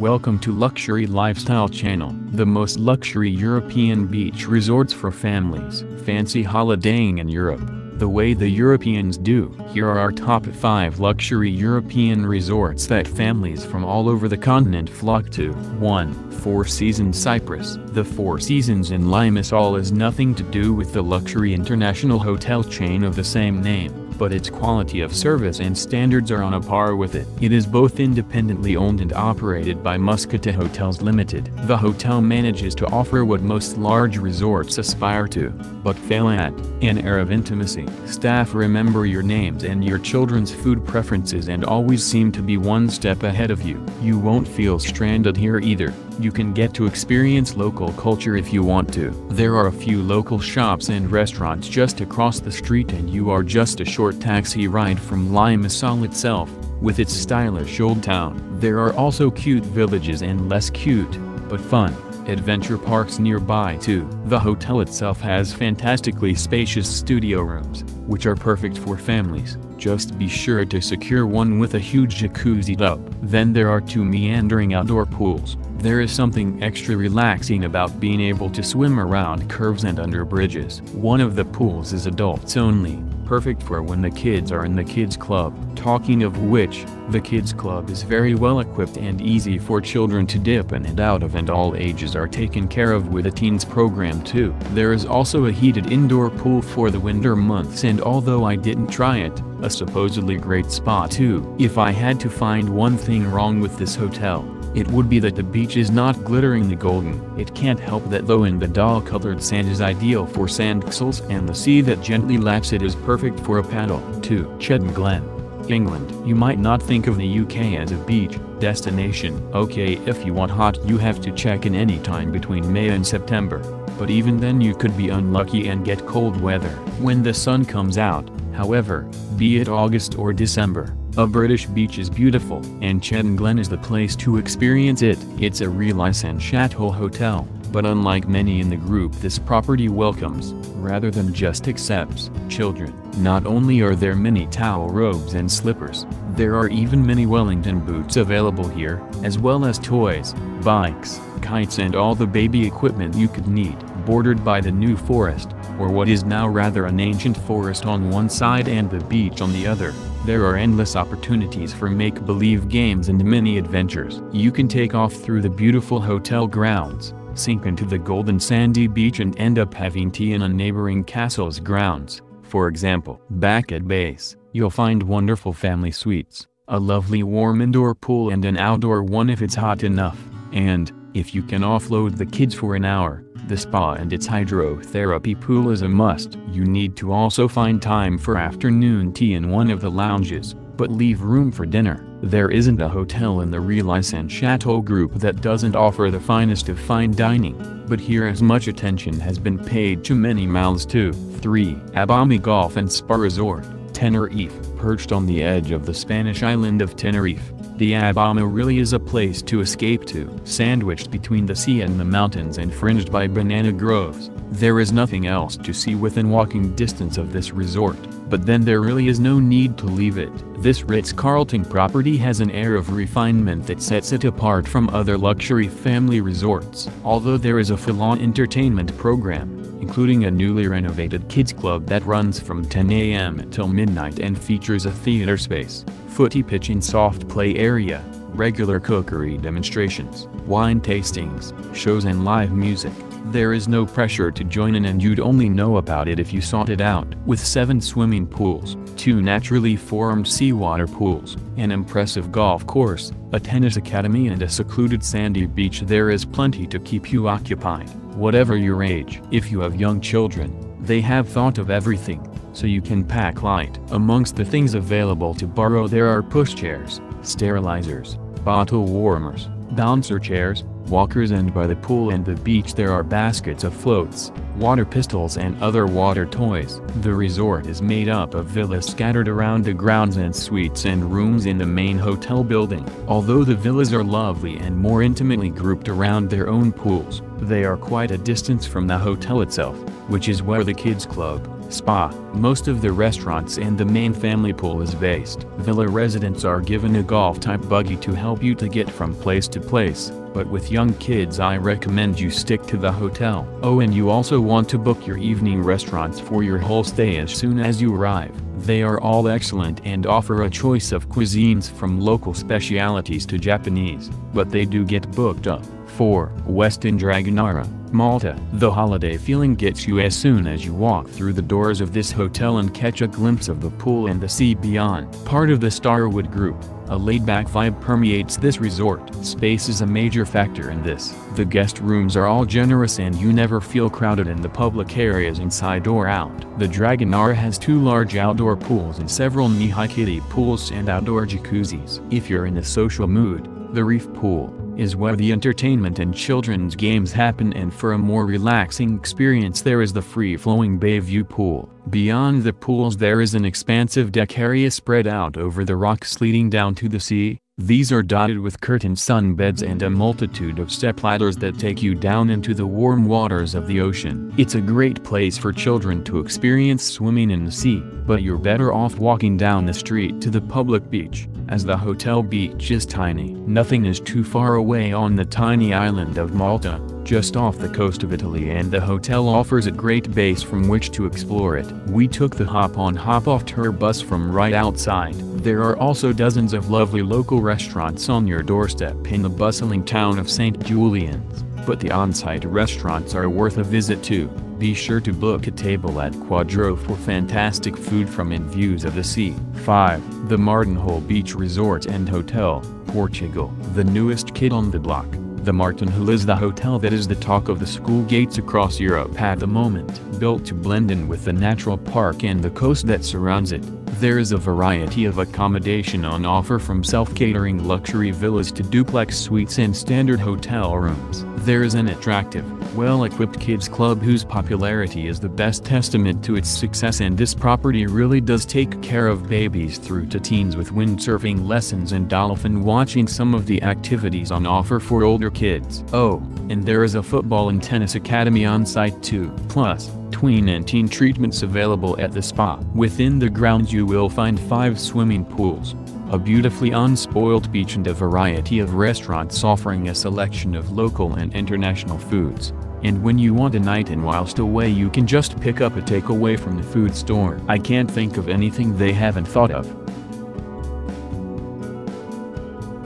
Welcome to Luxury Lifestyle Channel, the most luxury European beach resorts for families. Fancy holidaying in Europe, the way the Europeans do. Here are our top 5 luxury European resorts that families from all over the continent flock to. 1. Four Seasons Cyprus. The Four Seasons in Limassol is nothing to do with the luxury international hotel chain of the same name but its quality of service and standards are on a par with it. It is both independently owned and operated by Muskita Hotels Limited. The hotel manages to offer what most large resorts aspire to, but fail at, an air of intimacy. Staff remember your names and your children's food preferences and always seem to be one step ahead of you. You won't feel stranded here either. You can get to experience local culture if you want to. There are a few local shops and restaurants just across the street and you are just a short taxi ride from Limassol itself, with its stylish old town. There are also cute villages and less cute, but fun, adventure parks nearby too. The hotel itself has fantastically spacious studio rooms, which are perfect for families. Just be sure to secure one with a huge jacuzzi tub. Then there are two meandering outdoor pools, there is something extra relaxing about being able to swim around curves and under bridges. One of the pools is adults only, perfect for when the kids are in the kids club. Talking of which, the kids club is very well equipped and easy for children to dip in and out of and all ages are taken care of with a teens program too. There is also a heated indoor pool for the winter months and although I didn't try it, a supposedly great spa too. If I had to find one thing wrong with this hotel, it would be that the beach is not glitteringly golden. It can't help that though in the dull-colored sand is ideal for sand castles and the sea that gently laps it is perfect for a paddle. 2. Chewton Glen. England. You might not think of the UK as a beach destination. Okay if you want hot you have to check in any time between May and September. But even then you could be unlucky and get cold weather. When the sun comes out, however, be it August or December, a British beach is beautiful, and Chewton Glen is the place to experience it. It's a Relais and Châteaux hotel, but unlike many in the group this property welcomes, rather than just accepts, children. Not only are there many towel robes and slippers, there are even many Wellington boots available here, as well as toys, bikes, kites and all the baby equipment you could need. Bordered by the New Forest, or what is now rather an ancient forest on one side and the beach on the other, there are endless opportunities for make-believe games and mini adventures. You can take off through the beautiful hotel grounds, sink into the golden sandy beach and end up having tea in a neighboring castle's grounds. For example, back at base, you'll find wonderful family suites, a lovely warm indoor pool and an outdoor one if it's hot enough, and, if you can offload the kids for an hour, the spa and its hydrotherapy pool is a must. You need to also find time for afternoon tea in one of the lounges, but leave room for dinner. There isn't a hotel in the Relais and Châteaux group that doesn't offer the finest of fine dining, but here as much attention has been paid to many mouths too. 3. Abama Golf and Spa Resort, Tenerife. Perched on the edge of the Spanish island of Tenerife, the Abama really is a place to escape to. Sandwiched between the sea and the mountains and fringed by banana groves, there is nothing else to see within walking distance of this resort, but then there really is no need to leave it. This Ritz-Carlton property has an air of refinement that sets it apart from other luxury family resorts. Although there is a full-on entertainment program, including a newly renovated kids club that runs from 10 a.m. until midnight and features a theater space, footy pitch and soft play area, regular cookery demonstrations, wine tastings, shows and live music. There is no pressure to join in and you'd only know about it if you sought it out. With seven swimming pools, two naturally formed seawater pools, an impressive golf course, a tennis academy and a secluded sandy beach there is plenty to keep you occupied, whatever your age. If you have young children, they have thought of everything, so you can pack light. Amongst the things available to borrow there are pushchairs, sterilizers, bottle warmers, bouncer chairs, walkers and by the pool and the beach there are baskets of floats, water pistols and other water toys. The resort is made up of villas scattered around the grounds and suites and rooms in the main hotel building. Although the villas are lovely and more intimately grouped around their own pools, they are quite a distance from the hotel itself, which is where the kids club, Spa, most of the restaurants and the main family pool is based. Villa residents are given a golf-type buggy to help you to get from place to place, but with young kids I recommend you stick to the hotel. Oh and you also want to book your evening restaurants for your whole stay as soon as you arrive. They are all excellent and offer a choice of cuisines from local specialities to Japanese, but they do get booked up. 4. Westin Dragonara, Malta. The holiday feeling gets you as soon as you walk through the doors of this hotel and catch a glimpse of the pool and the sea beyond. Part of the Starwood Group, a laid-back vibe permeates this resort. Space is a major factor in this. The guest rooms are all generous and you never feel crowded in the public areas inside or out. The Dragonara has two large outdoor pools and several Nihai kiddie pools and outdoor jacuzzis. If you're in a social mood, the Reef Pool, is where the entertainment and children's games happen and for a more relaxing experience there is the free-flowing Bayview Pool. Beyond the pools there is an expansive deck area spread out over the rocks leading down to the sea, these are dotted with curtained sunbeds and a multitude of stepladders that take you down into the warm waters of the ocean. It's a great place for children to experience swimming in the sea, but you're better off walking down the street to the public beach as the hotel beach is tiny. Nothing is too far away on the tiny island of Malta, just off the coast of Italy and the hotel offers a great base from which to explore it. We took the hop-on hop-off tour bus from right outside. There are also dozens of lovely local restaurants on your doorstep in the bustling town of St. Julian's, but the on-site restaurants are worth a visit too. Be sure to book a table at Quadro for fantastic food from and views of the sea. 5. The Martinhal Beach Resort and Hotel, Portugal. The newest kid on the block, the Martinhal is the hotel that is the talk of the school gates across Europe at the moment. Built to blend in with the natural park and the coast that surrounds it, there is a variety of accommodation on offer from self-catering luxury villas to duplex suites and standard hotel rooms. There is an attractive, well-equipped kids club whose popularity is the best testament to its success and this property really does take care of babies through to teens with windsurfing lessons and dolphin watching some of the activities on offer for older kids. Oh, and there is a football and tennis academy on site too. Plus, tween and teen treatments available at the spa. Within the grounds you will find five swimming pools, a beautifully unspoiled beach and a variety of restaurants offering a selection of local and international foods. And when you want a night in whilst away you can just pick up a takeaway from the food store. I can't think of anything they haven't thought of.